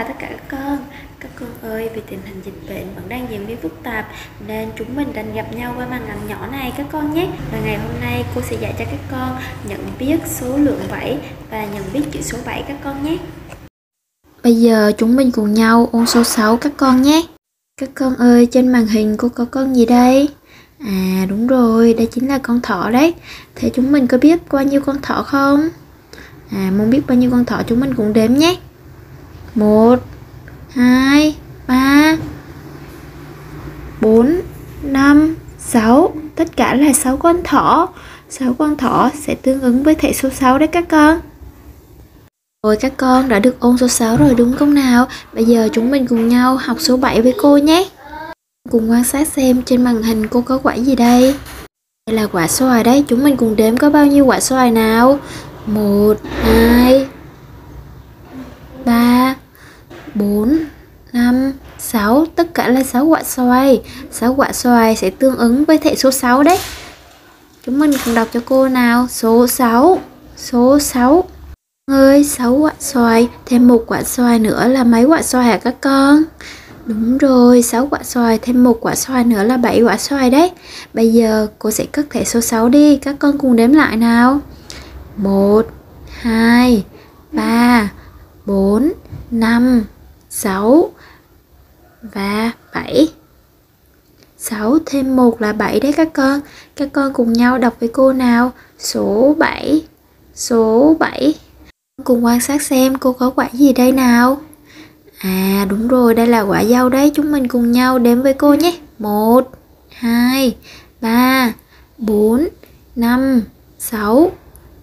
chào tất cả các con. Các con ơi, vì tình hình dịch bệnh vẫn đang diễn biến phức tạp Nên chúng mình đành gặp nhau qua màn ảnh nhỏ này các con nhé. Và ngày hôm nay cô sẽ dạy cho các con nhận biết số lượng 7 và nhận biết chữ số 7 các con nhé. Bây giờ chúng mình cùng nhau ôn số 6 các con nhé. Các con ơi, trên màn hình cô có con gì đây? À đúng rồi, đây chính là con thỏ đấy. Thế chúng mình có biết bao nhiêu con thỏ không? À muốn biết bao nhiêu con thỏ chúng mình cùng đếm nhé. 1 2 3 4 5 6 tất cả là 6 con thỏ 6 con thỏ sẽ tương ứng với thẻ số 6 đấy các con rồi các con đã được ôn số 6 rồi đúng không nào? Bây giờ chúng mình cùng nhau học số 7 với cô nhé. Cùng quan sát xem trên màn hình cô có quả gì đây? Đây là quả xoài đấy, chúng mình cùng đếm có bao nhiêu quả xoài nào? 1, 2, 4, 5, 6 Tất cả là 6 quả xoài. 6 quả xoài sẽ tương ứng với thẻ số 6 đấy. Chúng mình cùng đọc cho cô nào? Số 6 Số 6 ơi, 6 quả xoài. Thêm một quả xoài nữa là mấy quả xoài hả các con? Đúng rồi, 6 quả xoài thêm một quả xoài nữa là 7 quả xoài đấy. Bây giờ cô sẽ cất thẻ số 6 đi, các con cùng đếm lại nào. 1 2 3 4 5 6 và 7 6 thêm 1 là 7 đấy các con. Các con cùng nhau đọc với cô nào? Số 7 Số 7 Cùng quan sát xem cô có quả gì đây nào. À đúng rồi, đây là quả dâu đấy. Chúng mình cùng nhau đếm với cô nhé. 1 2 3 4 5 6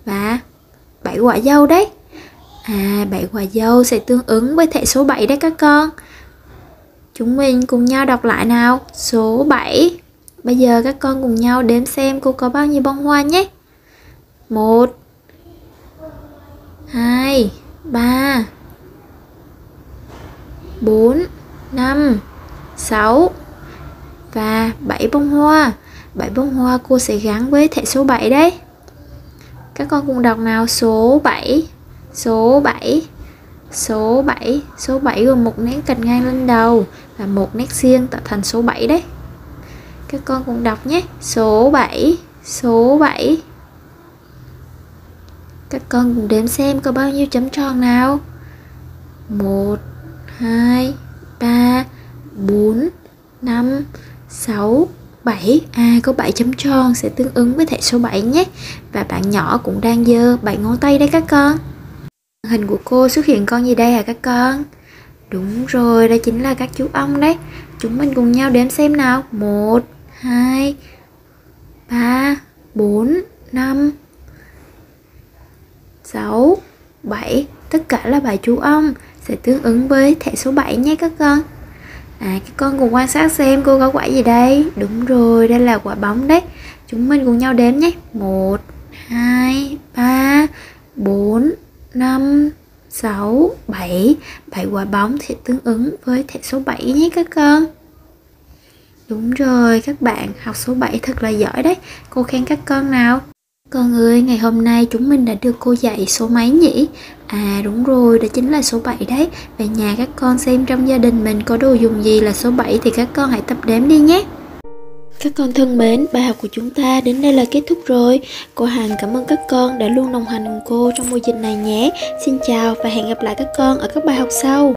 và 7 quả dâu đấy. À 7 quả dâu sẽ tương ứng với thể số 7 đấy các con. Chúng mình cùng nhau đọc lại nào. Số 7 Bây giờ các con cùng nhau đếm xem cô có bao nhiêu bông hoa nhé. 1 2 3 4 5 6 và 7 bông hoa. 7 bông hoa cô sẽ gắn với thể số 7 đấy. Các con cùng đọc nào. Số 7 số 7 số 7 số 7 gồm một nét cạnh ngang lên đầu và một nét xiên tạo thành số 7 đấy. Các con cùng đọc nhé. Số 7 số 7 các con cùng đếm xem có bao nhiêu chấm tròn nào. 1 2 3 4 5 6 7 À có 7 chấm tròn sẽ tương ứng với thẻ số 7 nhé. Và bạn nhỏ cũng đang dơ 7 ngón tay đấy các con. Hình của cô xuất hiện con gì đây hả các con? Đúng rồi, đây chính là các chú ong đấy. Chúng mình cùng nhau đếm xem nào. 1, 2, 3, 4, 5, 6, 7 Tất cả là bảy chú ong Sẽ tương ứng với thẻ số 7 nhé các con. À các con cùng quan sát xem cô có quả gì đây. Đúng rồi đây là quả bóng đấy. Chúng mình cùng nhau đếm nhé. 1 2 3 4 5 6 7 7 quả bóng thì tương ứng với thẻ số 7 nhé các con Đúng rồi các bạn học số 7 thật là giỏi đấy Cô khen các con nào con ơi, ngày hôm nay chúng mình đã được cô dạy số mấy nhỉ? À đúng rồi, đó chính là số 7 đấy. Về nhà các con xem trong gia đình mình có đồ dùng gì là số 7 thì các con hãy tập đếm đi nhé. Các con thân mến, bài học của chúng ta đến đây là kết thúc rồi. Cô Hằng cảm ơn các con đã luôn đồng hành cùng cô trong mùa dịch này nhé. Xin chào và hẹn gặp lại các con ở các bài học sau.